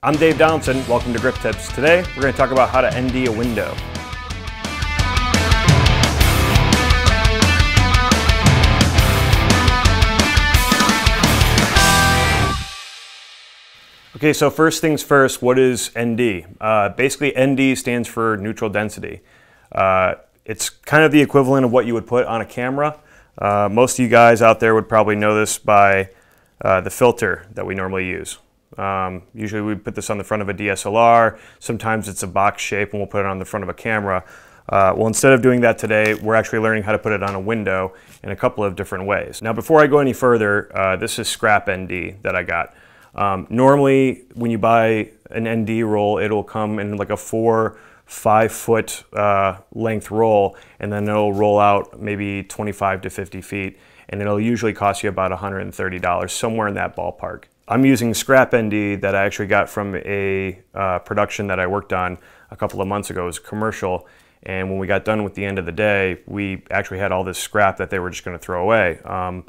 I'm Dave Donaldson, welcome to Grip Tips. Today we're going to talk about how to ND a window. Okay, so first things first, what is ND? Uh, basically, ND stands for neutral density. Uh, it's kind of the equivalent of what you would put on a camera. Uh, most of you guys out there would probably know this by uh, the filter that we normally use. Um, usually we put this on the front of a DSLR. Sometimes it's a box shape and we'll put it on the front of a camera. Uh, well, instead of doing that today, we're actually learning how to put it on a window in a couple of different ways. Now, before I go any further, uh, this is scrap ND that I got. Um, normally, when you buy an ND roll, it'll come in like a four, five foot uh, length roll, and then it'll roll out maybe 25 to 50 feet, and it'll usually cost you about $130, somewhere in that ballpark. I'm using scrap ND that I actually got from a uh, production that I worked on a couple of months ago. It was commercial, and when we got done with the end of the day, we actually had all this scrap that they were just going to throw away. Um,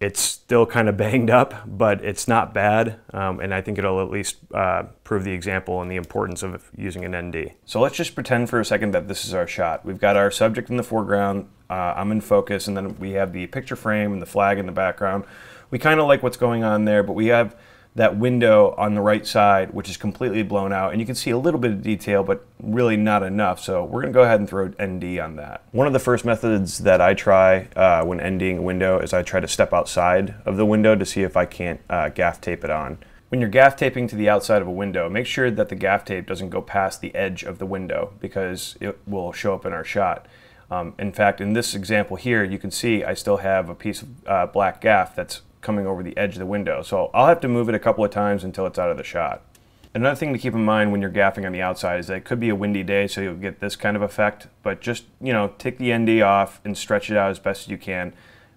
it's still kind of banged up, but it's not bad, um, and I think it'll at least uh, prove the example and the importance of using an ND. So let's just pretend for a second that this is our shot. We've got our subject in the foreground, uh, I'm in focus, and then we have the picture frame and the flag in the background. We kind of like what's going on there, but we have that window on the right side, which is completely blown out. And you can see a little bit of detail, but really not enough. So we're gonna go ahead and throw ND on that. One of the first methods that I try uh, when NDing a window is I try to step outside of the window to see if I can't uh, gaff tape it on. When you're gaff taping to the outside of a window, make sure that the gaff tape doesn't go past the edge of the window because it will show up in our shot. Um, in fact, in this example here, you can see I still have a piece of uh, black gaff that's coming over the edge of the window. So I'll have to move it a couple of times until it's out of the shot. Another thing to keep in mind when you're gaffing on the outside is that it could be a windy day, so you'll get this kind of effect. But just, you know, take the ND off and stretch it out as best as you can.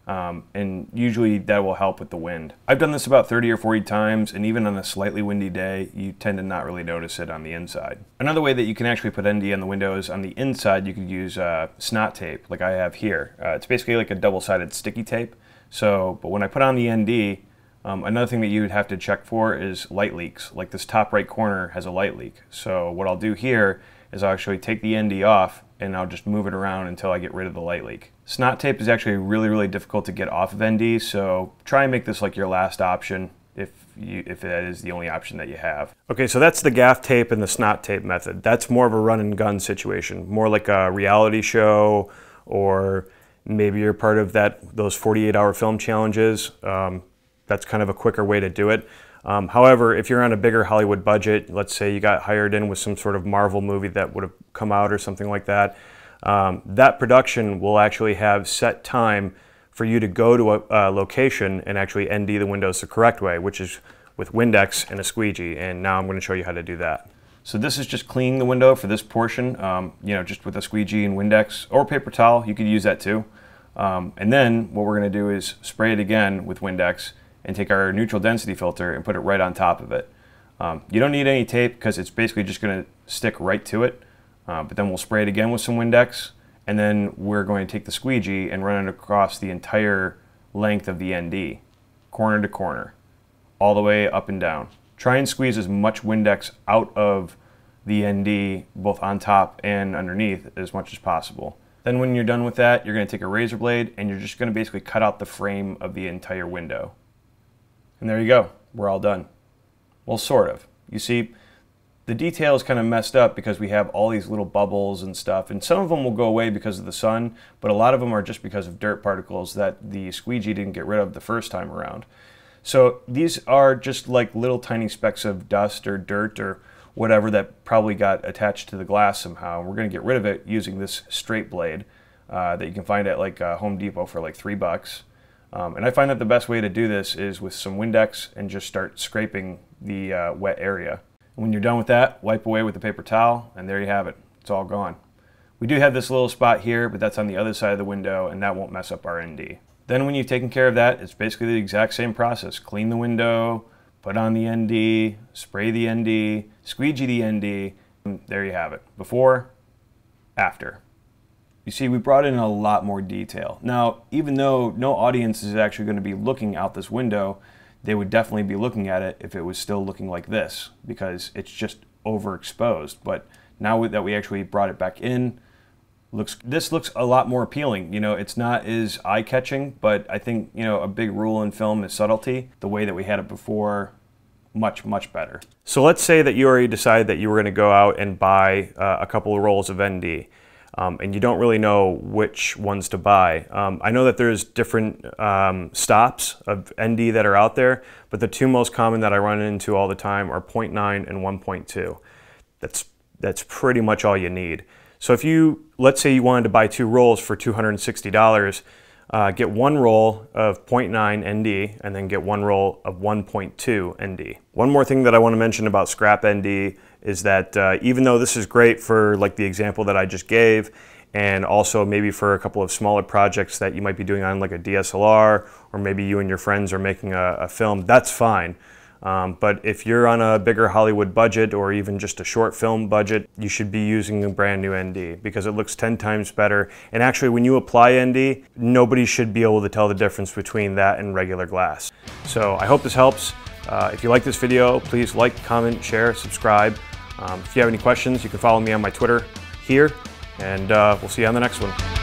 Um, and usually that will help with the wind. I've done this about 30 or 40 times, and even on a slightly windy day, you tend to not really notice it on the inside. Another way that you can actually put ND on the window is on the inside, you could use uh, snot tape, like I have here. Uh, it's basically like a double-sided sticky tape. So, but when I put on the ND, um, another thing that you would have to check for is light leaks. Like this top right corner has a light leak. So what I'll do here is I'll actually take the ND off and I'll just move it around until I get rid of the light leak. Snot tape is actually really, really difficult to get off of ND, so try and make this like your last option if you, if that is the only option that you have. Okay, so that's the gaff tape and the snot tape method. That's more of a run and gun situation, more like a reality show or maybe you're part of that those 48 hour film challenges. Um, that's kind of a quicker way to do it. Um, however, if you're on a bigger Hollywood budget, let's say you got hired in with some sort of Marvel movie that would have come out or something like that, um, that production will actually have set time for you to go to a, a, location and actually ND the windows the correct way, which is with Windex and a squeegee. And now I'm going to show you how to do that. So this is just cleaning the window for this portion, um, you know, just with a squeegee and Windex or paper towel. You could use that too. Um, and then what we're going to do is spray it again with Windex and take our neutral density filter and put it right on top of it. Um, you don't need any tape because it's basically just going to stick right to it. Uh, but then we'll spray it again with some Windex and then we're going to take the squeegee and run it across the entire length of the ND, corner to corner, all the way up and down. Try and squeeze as much Windex out of the ND, both on top and underneath, as much as possible. Then when you're done with that, you're going to take a razor blade and you're just going to basically cut out the frame of the entire window. And there you go. We're all done. Well, sort of. You see, the detail is kind of messed up because we have all these little bubbles and stuff, and some of them will go away because of the sun, but a lot of them are just because of dirt particles that the squeegee didn't get rid of the first time around. So these are just like little tiny specks of dust or dirt or whatever that probably got attached to the glass somehow. We're going to get rid of it using this straight blade uh, that you can find at like uh, Home Depot for like three bucks. Um, and I find that the best way to do this is with some Windex and just start scraping the uh, wet area. When you're done with that, wipe away with a paper towel, and there you have it. It's all gone. We do have this little spot here, but that's on the other side of the window, and that won't mess up our ND. Then when you've taken care of that, it's basically the exact same process. Clean the window, put on the ND, spray the ND, squeegee the ND, there you have it. Before, after. You see, we brought in a lot more detail. Now, even though no audience is actually going to be looking out this window, they would definitely be looking at it if it was still looking like this because it's just overexposed. But now that we actually brought it back in, looks this looks a lot more appealing. You know, it's not as eye-catching, but I think you know a big rule in film is subtlety. The way that we had it before, much much better. So let's say that you already decided that you were going to go out and buy uh, a couple of rolls of ND. Um, and you don't really know which ones to buy. Um, I know that there's different um, stops of ND that are out there, but the two most common that I run into all the time are 0.9 and 1.2. That's, that's pretty much all you need. So if you, let's say you wanted to buy two rolls for $260, uh, get one roll of 0.9 ND and then get one roll of 1.2 ND. One more thing that I want to mention about scrap ND is that uh, even though this is great for like the example that I just gave and also maybe for a couple of smaller projects that you might be doing on like a DSLR or maybe you and your friends are making a, a film, that's fine. Um, but if you're on a bigger Hollywood budget or even just a short film budget, you should be using a brand new ND because it looks 10 times better. And actually, when you apply ND, nobody should be able to tell the difference between that and regular glass. So I hope this helps. Uh, if you like this video, please like, comment, share, subscribe. Um, if you have any questions, you can follow me on my Twitter here, and uh, we'll see you on the next one.